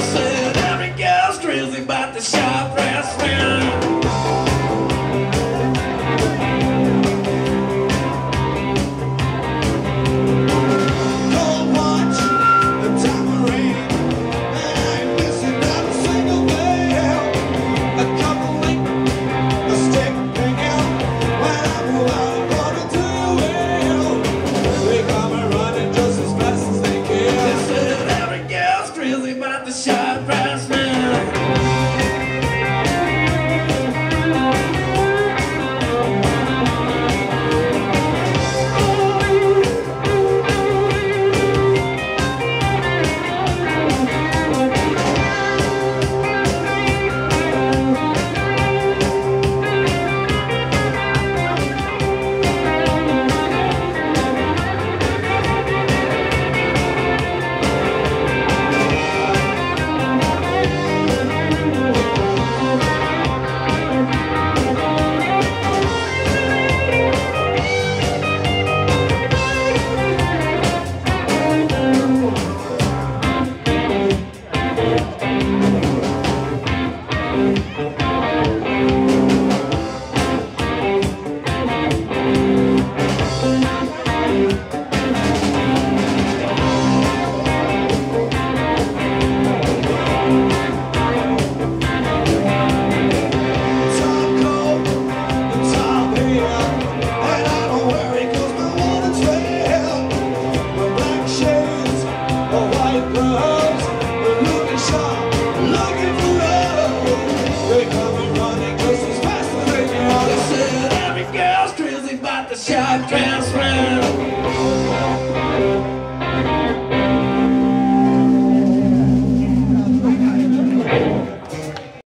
said every girl's crazy about the man. transfer.